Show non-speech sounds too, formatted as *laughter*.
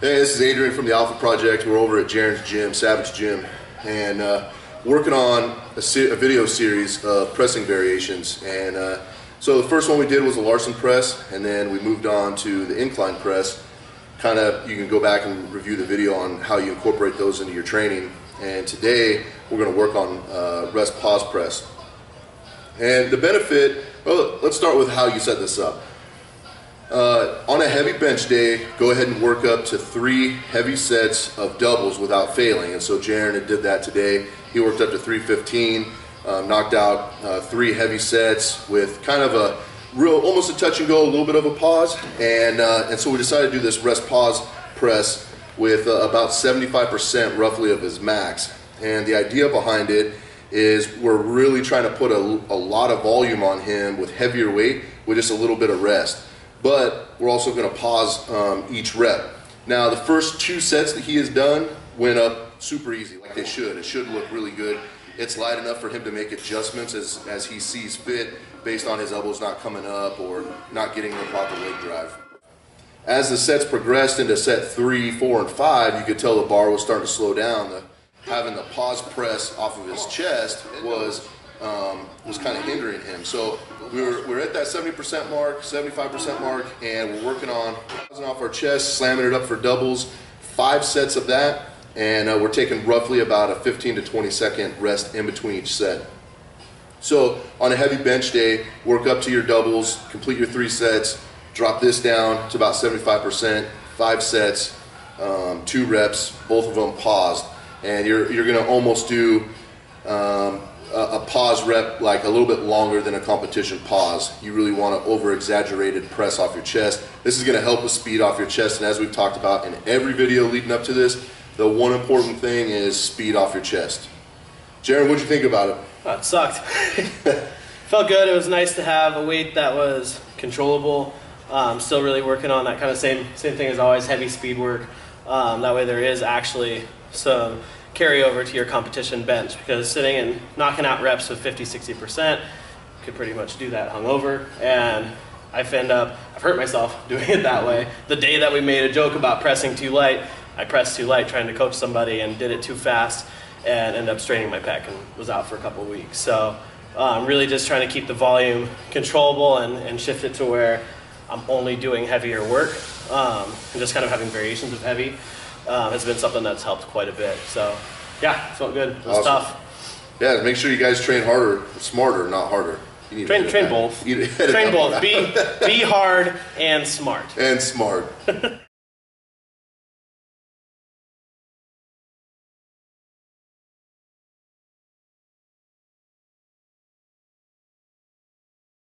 Hey, this is Adrian from the Alpha Project. We're over at Jaren's Gym, Savage Gym, and uh, working on a, se- a, video series of pressing variations. And uh, so the first one we did was a Larsen press, and then we moved on to the incline press. Kind of, you can go back and review the video on how you incorporate those into your training. And today we're going to work on uh, rest pause press. And the benefit, well, let's start with how you set this up. Uh, on a heavy bench day, go ahead and work up to three heavy sets of doubles without failing. And so Jaren did that today. He worked up to 315, um, knocked out uh, three heavy sets with kind of a real, almost a touch and go, a little bit of a pause. And, uh, and so we decided to do this rest pause press with uh, about 75% roughly of his max. And the idea behind it is we're really trying to put a, a lot of volume on him with heavier weight with just a little bit of rest but we're also going to pause um, each rep. Now, the first two sets that he has done went up super easy, like they should. It should look really good. It's light enough for him to make adjustments as, as he sees fit based on his elbows not coming up or not getting the proper leg drive. As the sets progressed into set three, four, and five, you could tell the bar was starting to slow down. The, having the pause press off of his chest was um, was kind of hindering him. So we were, we are at that 70% mark, 75% mark, and we're working on off our chest, slamming it up for doubles, five sets of that, and uh, we're taking roughly about a 15 to 20 second rest in between each set. So on a heavy bench day, work up to your doubles, complete your three sets, drop this down to about 75%, five sets, um, two reps, both of them paused, and you're, you're gonna almost do um, a, pause rep like a little bit longer than a competition pause. You really want to over exaggerated press off your chest. This is going to help with speed off your chest. And as we've talked about in every video leading up to this, the one important thing is speed off your chest. Jaren, what'd you think about it? Oh, it sucked. *laughs* Felt good. It was nice to have a weight that was controllable. Um, still really working on that kind of same same thing as always, heavy speed work. Um, that way there is actually some carry over to your competition bench because sitting and knocking out reps with 50, 60% could pretty much do that hungover. And I've end up, I've hurt myself *laughs* doing it that way. The day that we made a joke about pressing too light, I pressed too light trying to coach somebody and did it too fast and ended up straining my pec and was out for a couple weeks. So I'm um, really just trying to keep the volume controllable and, and shift it to where I'm only doing heavier work um, and just kind of having variations of heavy um, has been something that's helped quite a bit. So, yeah, felt good. It was awesome. tough. Yeah, make sure you guys train harder, smarter, not harder. train train both. train both. Be be hard and smart. *laughs* And smart. *laughs*